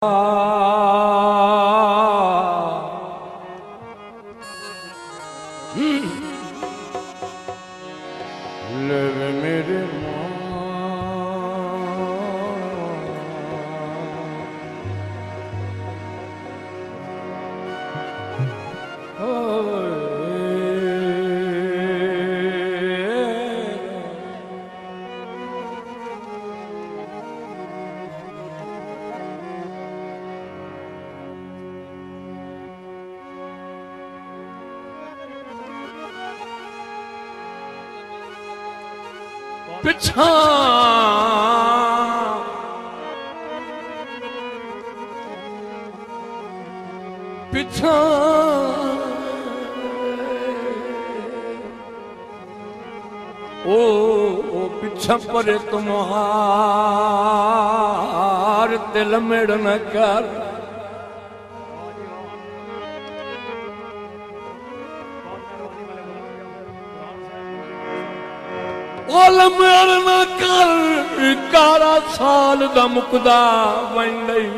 啊。ਪਿਛਾਂ ਪਿਛਾਂ ਓ ਓ ਪਿਛਾਂ ਪਰੇ ਤੁਮਹਾਰ ਦਿਲ ਮੇੜ ਨ ਕਰ ਉਲਮ ਅਰਨਾ ਕਰ ਕਾਰਾ ਸਾਲ ਦਾ ਮੁਕਦਾ ਵੰਡਈ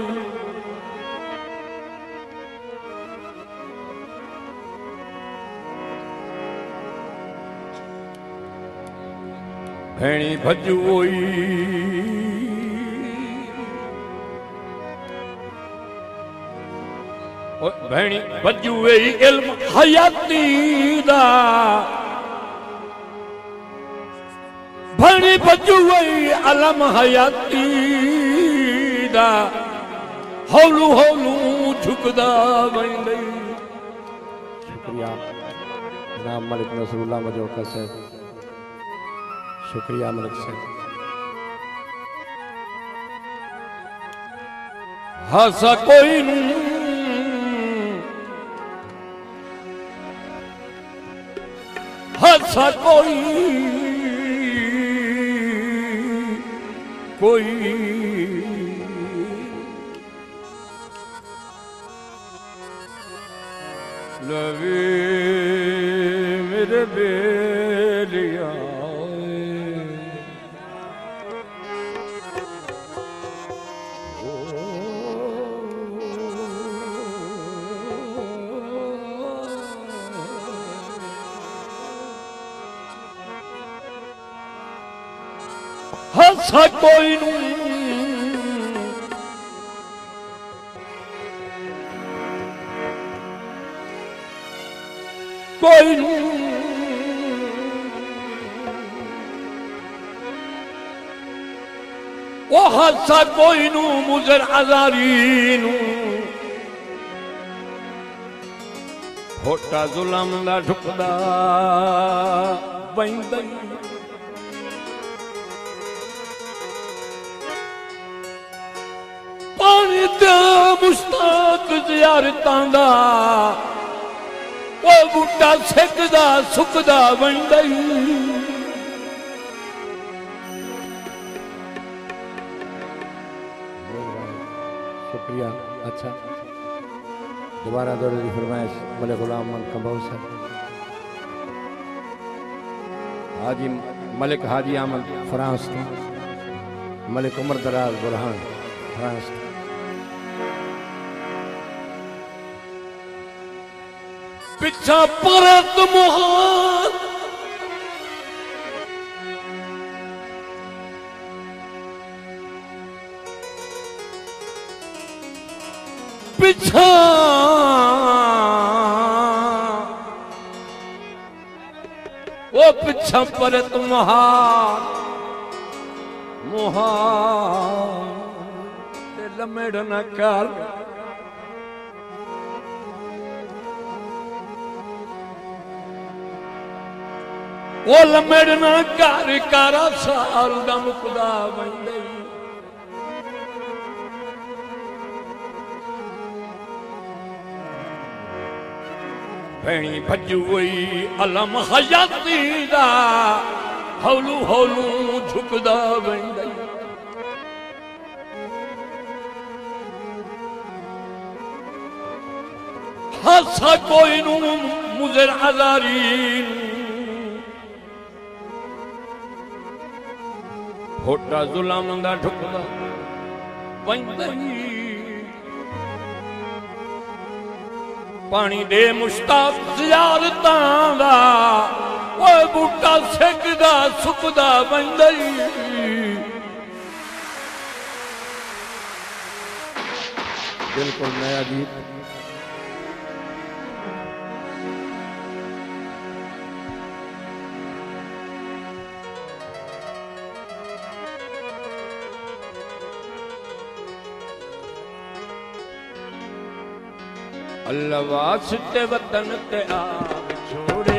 ਭੈਣੀ ਭਜੋਈ ਓਏ ਭੈਣੀ ਭਜੂਏ ਇਲਮ ਹਯਾਤੀ ਦਾ। फणी बचुवई अलम हयाती दा। हौलू हौलू झुकदा वई शुक्रिया। नाम मलिक नसरुल्लाह मजोकर साहब। शुक्रिया मलिक से हस कोई हस कोई 归 balsa boi no Boi no O raça boi no muzer azarino. Rota zulam da jukda Vem daí. ਤੇ ਮੁਸ਼ਤਾਕ ਜ਼ਿਆਰਤਾਂ ਦਾ ਉਹ ਬੂਟਾ ਸਿੱਕਦਾ ਸੁੱਕਦਾ ਵੰਡਈ शुक्रिया अच्छा दोबारा दौरे की फरमाइश मलिक गुलाम मन कम्बो साहब हाजी मलिक हाजी अहमद फ्रांस तो मलिक उमर दराज बुरहान फ्रांस तो ਪਿੱਛਾ ਪਰਤ ਮੁਹਾਨ ਪਿੱਛਾ। ਉਹ ਪਿੱਛਾ ਪਰਤ ਮੁਹਾਨ ਮੁਹਾਨ ਤੇ ਲਮੜ ਨਾ ਕਰ। ਉਹ ਲੰਮੜਨਾ ਘਰ ਕਾਰਾ ਸਾਲ ਦਾ ਮੁਕਦਾ ਵੰਡਈ ਭੈਣੀ ਭੱਜੂ ਹੋਈ ਅਲਮ ਹਯਾਤੀ ਦਾ ਹੌਲੂ ਹੌਲੂ ਝੁਕਦਾ ਵੰਡਈ ਹਾਸਾ ਕੋਈ ਨੂੰ ਮੁਜ਼ਰ ਹਜ਼ਾਰੀ ਹੋਟਾ ਜ਼ੁਲਮ ਦਾ ਠੁਕਦਾ ਪੈਂਦਾ ਪਾਣੀ ਦੇ ਮੁਸ਼ਤਾਕ ਜ਼ਿਆਰਤਾਂ ਦਾ, ਓਏ ਬੂਟਾ ਸਿੱਕਦਾ ਸੁੱਕਦਾ ਪੈਂਦਾ ਬਿਲਕੁਲ ਨਇਆ ਗੀਤ। ਅੱਲਾ ਵਾਸਤੇ ਵਤਨ ਤੇ ਆਪ ਛੋੜੇ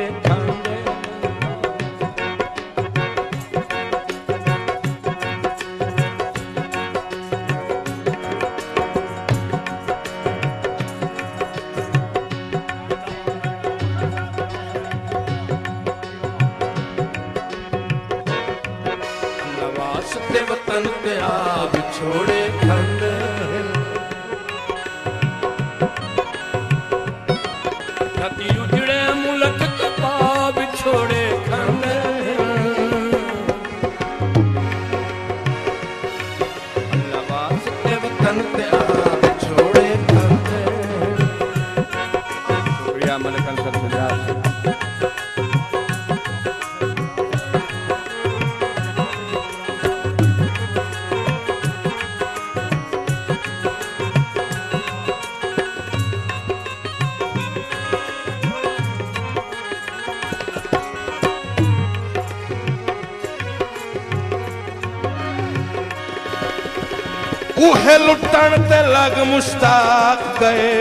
उह लुटण ते लग मुश्ताक गए।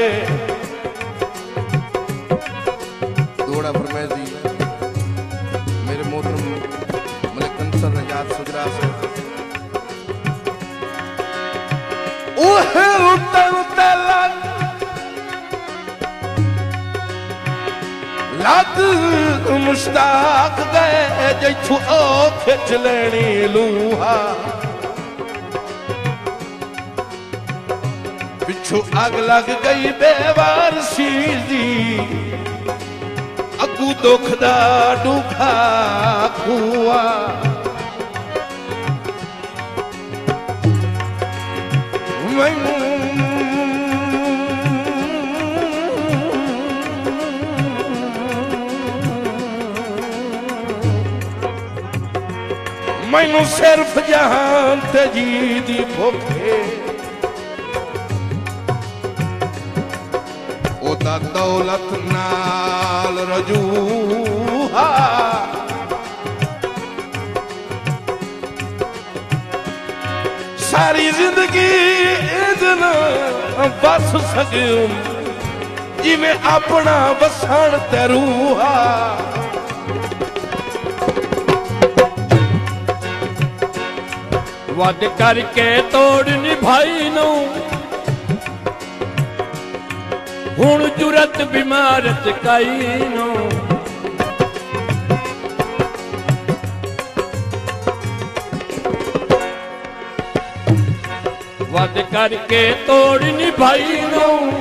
दोड़ा फरमाए जी मेरे मोहतरम तो मलिक अंसर रजात सुजरा से। उह लुटण ते लग। लग मुश्ताक गए जैछु ओ खिच लेनी लूहा। ਪਿੱਛੋਂ ਅੱਗ ਲੱਗ ਗਈ ਬੇਵਾਰਸੀ ਦੀ। ਅੱਗੂ ਦੁੱਖ ਦਾ ਡੂਖਾ ਖੂਆ। ਮੈਨੂੰ ਮੈਨੂੰ ਸਿਰਫ ਜਹਾਨ ਤੇ ਜੀ ਦੀ ਭੁੱਖੇ ਉਹਦਾ ਦੌਲਤ ਨਾਲ ਰਜੂਹਾ ਸਾਰੀ ਜ਼ਿੰਦਗੀ ਇਦਨ ਬਸ ਸਕਿਉ ਜਿਵੇਂ ਆਪਣਾ ਵਸਣ ਤੇ ਰੂਹਾ ਵੱਧ ਕਰਕੇ ਤੋੜ ਨਿਭਾਈ ਨੂੰ ਹੁਣ ਜੁਰਤ ਬਿਮਾਰਤ ਕਾਈ ਨੂੰ। ਵੱਧ ਕਰਕੇ ਤੋੜ ਨਿਭਾਈ ਨੂੰ।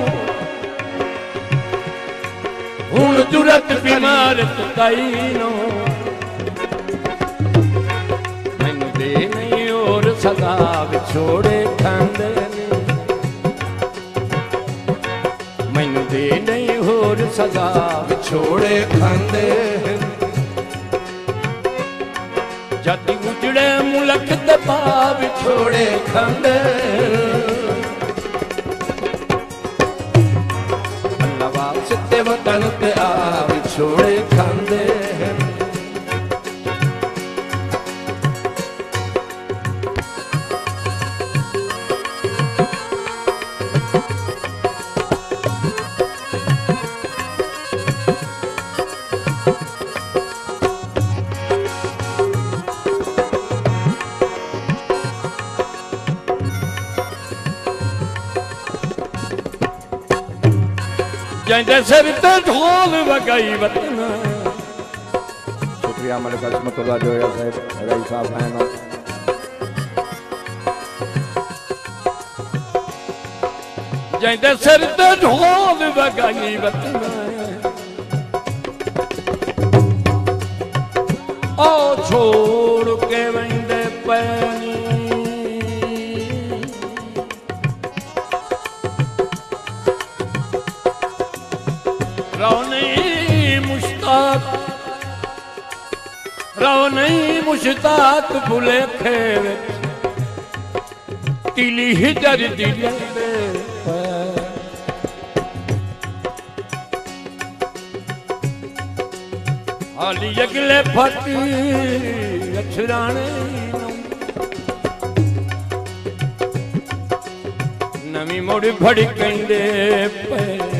ਹੁਣ ਜੁਰਤ ਬਿਮਾਰਤ ਕਾਈ ਨੂੰ। ਮੈਨੂੰ ਦੇ ਨਹੀਂ ਹੋਰ ਸਦਾ ਵਿਛੋੜੇ। ਮੈਨੂੰ ਦੇ ਨਹੀਂ ਹੋਰ ਸਦਾ। ਵਿਛੋੜੇ ਖਾਂਦੇ। ਜਦ ਉਜੜੇ ਮੁਲਕ ਤੇ ਪਾ ਵਿਛੋੜੇ ਖਾਂਦੇ। ਅੱਲਾ ਵਾਸਤੇ ਵਤਨ ਤੇ ਆ ਵਿਛੋੜੇ पंहिंजे सिर ते ढोल वॻाई वतना। शुक्रिया मलिक असमतुल्ला जो साहिब रई साहब आहिनि जंहिंजे सिर ते ढोल वॻाई वतना। ओ छो जाओ नहीं मुश्ताक भूले खेल। तिली ही दर दिल हाली अगले फटी अछराने नवी फड़ी कहीं दे पे।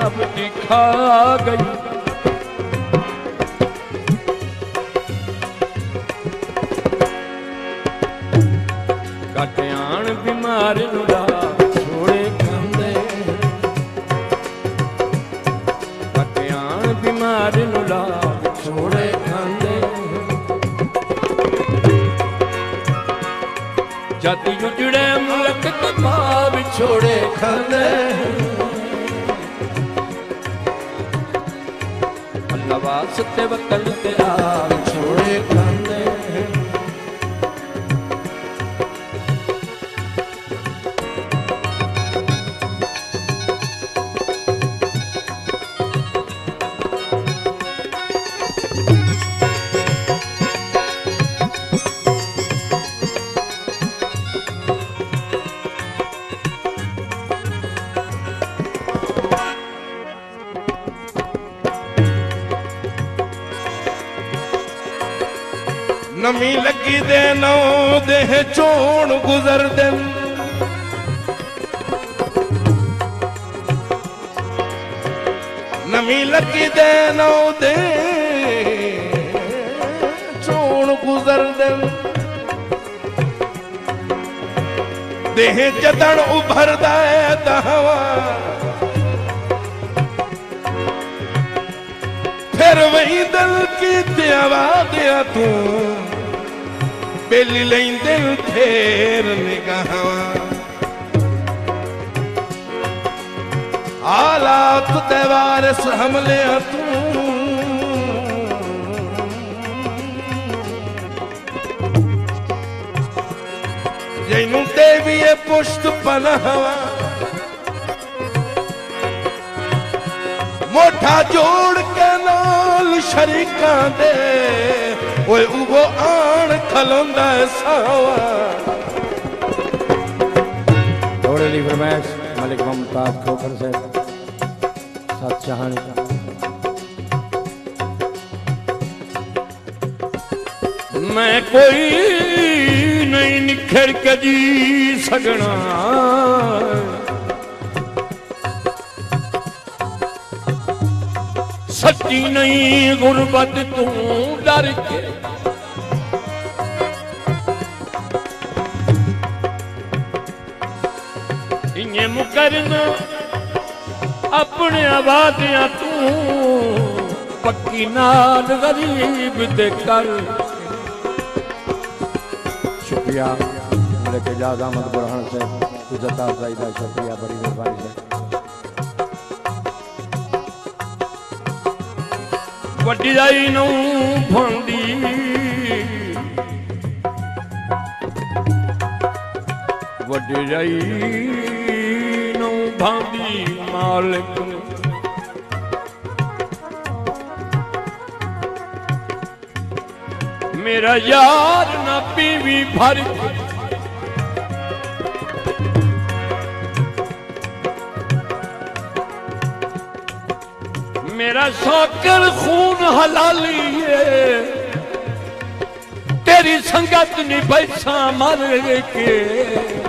अब दिखा गई। ਨਵਾਸ ਤੇ ਵਕਲ ਤੇਰਾ ਛੋੜੇ नमी लगी दे नौ देह चोण गुजर दे नमी लगी दे नौ दे चोण गुजर दे देह जतन उभर दवा फिर वही दल की दवा दिया तू। ਬੇਲੀ ਲੈਂਦੇ ਫੇਰ ਨਿਗਾਹਾਂ। ਹਾਲਾਤ ਤੇ ਵਾਰਿਸ ਹਮਲਿਆ ਤੂੰ। ਜੈਨੂੰ ਦੇਵੀ ਇਹ ਪੁਸ਼ਤ ਪਨਾਵਾ ਮੋਠਾ ਜੋੜ ਕੇ ਨਾਲ ਸ਼ਰੀਕਾਂ ਦੇ। ओए उहो आण खलोंदा सावा थोड़े दी फरमाइश मलिक मुमताज़ खोखर से साथ चाहने का मैं कोई नहीं निखर के जी सगना सच्ची नहीं गुरबत तू डर के करना। अपने वादिया तू पक्की नाल गरीब दे कर। शुक्रिया। लेके जाद मत बुरहान से। जता अफजाई का शुक्रिया बड़ी मेहरबानी है वड्डाई नू भोंदी जाई भांदी मालिक। मेरा यार ना पीवी भर मेरा साकर खून हलाली है तेरी संगत नहीं बैठा मर के।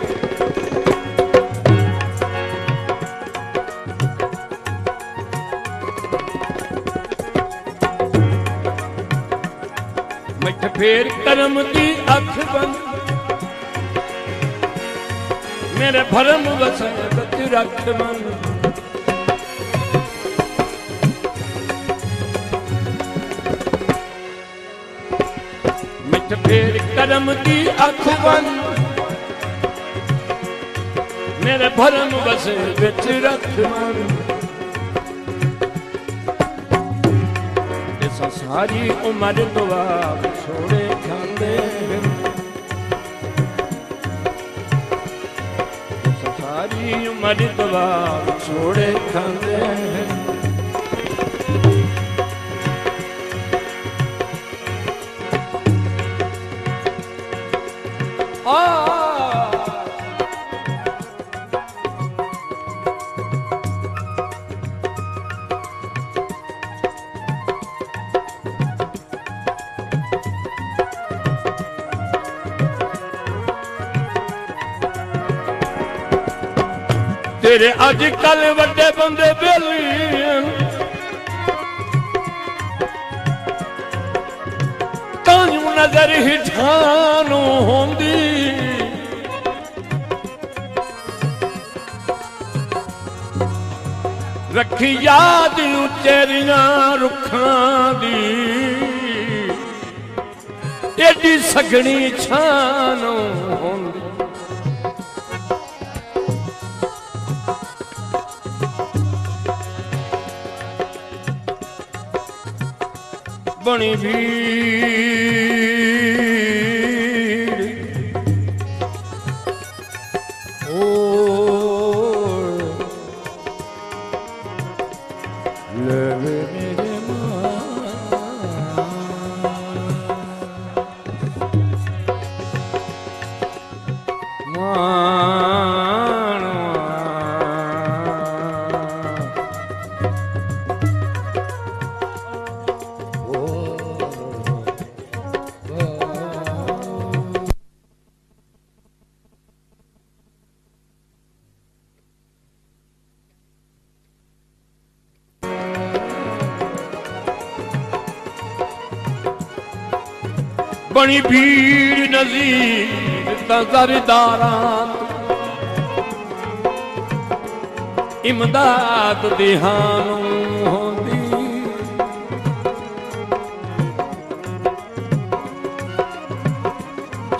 ਫੇਰ ਕਰਮ ਦੀ ਅੱਖ ਬੰਦ ਮੇਰੇ ਭਰਮ ਵਸਨ ਬਤ ਰੱਖ ਮਨ ਮਿੱਠ ਫੇਰ ਕਰਮ ਦੀ ਅੱਖ ਬੰਦ ਮੇਰੇ ਭਰਮ ਵਸੇ ਵਿੱਚ ਰੱਖ ਮਨ ਸਾਰੀ ਉਮਰ ਦੁਆ ਛੋੜੇ ਖਾਂਦੇ ਇਸ ਸਾਰੀ ਉਮਰ ਦੁਆ ਛੋੜੇ ਖਾਂਦੇ ਤੇਰੇ ਅੱਜ ਕੱਲ ਵੱਡੇ ਬੰਦੇ ਬੇਲੀਆਂ ਤਾਂ ਨੂੰ ਨਜ਼ਰ ਹਿਠਾਂ ਨੂੰ ਹੁੰਦੀ ਰੱਖੀ ਯਾਦ ਉਚੇਰੀਆਂ ਰੁੱਖਾਂ ਦੀ ਏਡੀ ਸਗਣੀ ਛਾਂ ગણી ભી ਬਣੀ ਭੀੜ ਨਜ਼ੀਰ ਤਾਂ ਜ਼ਰਦਾਰਾਂ ਇਮਦਾਦ ਦਿਹਾਂ ਨੂੰ ਹੁੰਦੀ।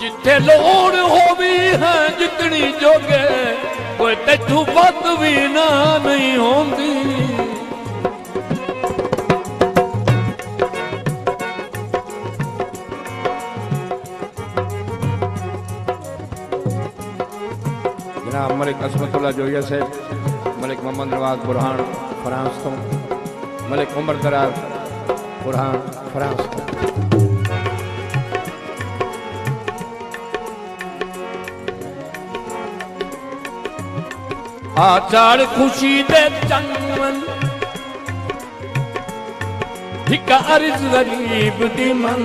ਜਿੱਥੇ ਲੋੜ ਹੋਵੀ ਹੈ ਜਿਤਨੀ ਜੋਗੇ, ਕੋਈ ਤੈਥੂ ਵੱਧ ਵੀ ਨਾ ਨਹੀਂ ਹੁੰਦੀ। અહીંયા મલિક અસમતુલ્લા જોઈએ છે મલિક મોહમ્મદ નવાઝ બુરહાન ફ્રાન્સ તો મલિક ઉમર દરાર બુરહાન ફ્રાન્સ તો आचार ख़ुशी दे चंगन हिक अर्ज़ ग़रीब दी मन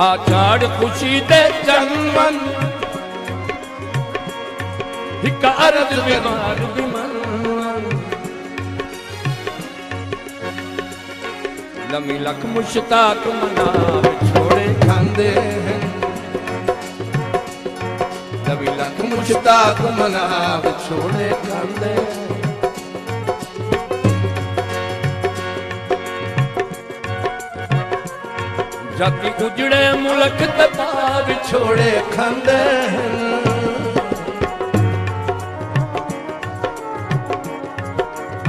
ਆ ਝਾੜ ਖੁਸ਼ੀ ਦੇ ਚੰਮਨ ਇੱਕ ਅਰਦ ਬਿਮਾਰ ਬਿਮਨ ਲਮੀ ਲੱਖ ਮੁਸ਼ਤਾਕ ਮਨਾਵ ਛੋੜੇ ਖਾਂਦੇ ਹਨ। ਲਮੀ ਲਖ ਮੁਸ਼ਤਾਕ ਮਨਾਵ ਖਾਂਦੇ ਜਾਤੀ ਉਜੜੇ ਮੁਲਕ ਤਤਾ ਵਿਛੋੜੇ ਖੰਦੇ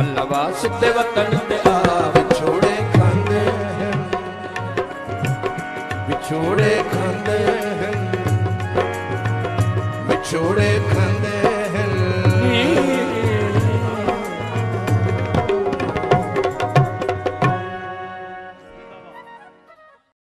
ਅੱਲਾ ਵਾਸਤੇ ਵਤਨ ਤੇ ਆ ਵਿਛੋੜੇ ਖੰਦੇ ਵਿਛੋੜੇ ਖੰਦੇ ਵਿਛੋੜੇ